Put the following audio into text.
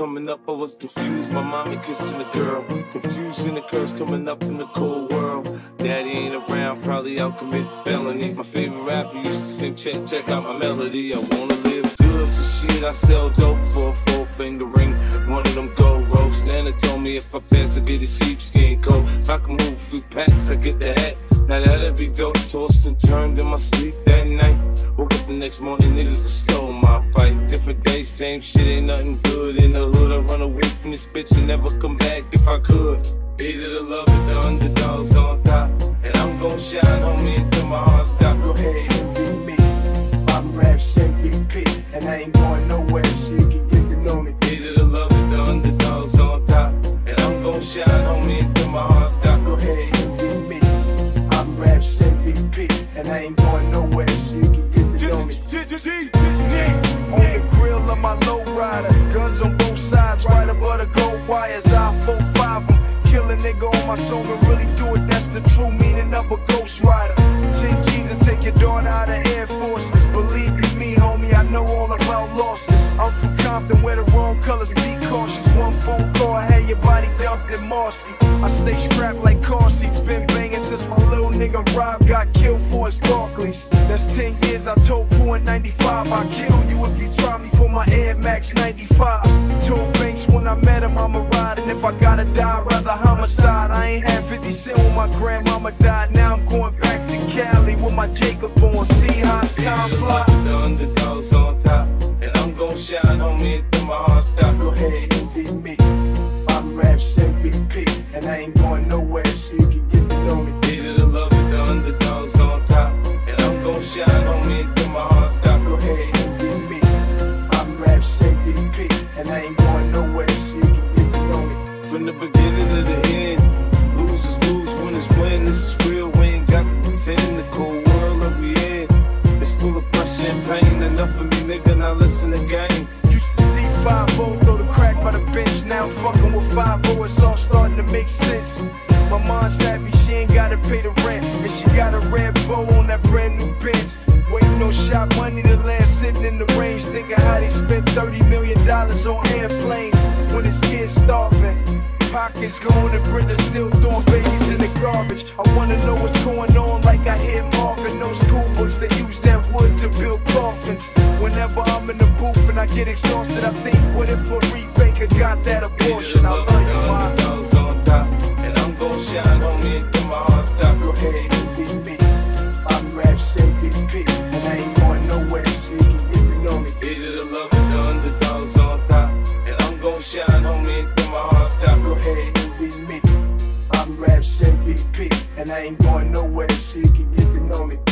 coming up, I was confused. My mommy kissing a girl. Confusion occurs coming up in the cold world. Daddy ain't around, probably out committing felonies. My favorite rapper used to sing, check, check out my melody. I wanna live good, so shit, I sell dope for a four finger ring. One of them gold ropes. Nana told me if I pass, I get a sheepskin coat. If I can move a few packs, I get the hat. Now that'd be dope. Tossed and turned in my sleep that night. Woke up the next morning, niggas stole my pipe. Different day, same shit, ain't nothing good. In the hood, I run away from this bitch and never come back if I could. Hated the love of the underdogs on top. And I'm gon' shine on me until my heart stop. Go ahead. envy me. I'm Raps MVP, and I ain't going nowhere, so you can get to know me. Hated the love of the underdogs on top. And I'm gon' shine on me until my heart stop. Go ahead. Envy me. I'm Raps MVP, and I ain't going nowhere, so you get to know me. My lowrider, guns on both sides, right above the gold wires. I 4-5 'em. Kill a nigga on my soul and really do it. That's the true meaning of a ghost rider. 10 G's and take your daughter out of Air Forces. Believe me, homie, I know all about losses. I'm from Compton where the wrong colors be cautious. One phone call, I had your body dumped in Marcy. I stay strapped like nigga Rob got killed for his Barclays. That's 10 years, I told in 95. I'll kill you if you try me for my Air Max 95. Told Banks when I met him, I'ma ride. And if I gotta die, rather homicide. I ain't had 50 cent when my grandmama died. Now I'm going back to Cali with my Jacob on. See how time fly. The underdogs on top. And I'm gon' shine on me I ain't going nowhere, so you can get to know me. From the beginning to the end, losers lose, winners win. This is real. We ain't got to pretend. The cold world that we in is full of pressure and pain. Enough of me, nigga. Now listen again. Used to see 5 throw the crack by the bench. Now I'm fucking with 5 it's all starting to make sense. My mom's happy she ain't gotta pay the rent. And she got a red bow on that brand new bench. Waiting on shot money to land, sitting in the range. Thinking how they spent $30 million on airplanes when his kids starving. Pockets going and Brenda still throwing babies in the garbage. I wanna know what's going on, like I hear Marvin. No school books, they use that wood to build coffins. Whenever I'm in the booth and I get exhausted, I think, what if Marie Baker got that abortion? I love shine on me until my heart stop. Go ahead, envy me. I'm Raps MVP, and I ain't going nowhere, so you can get to know me.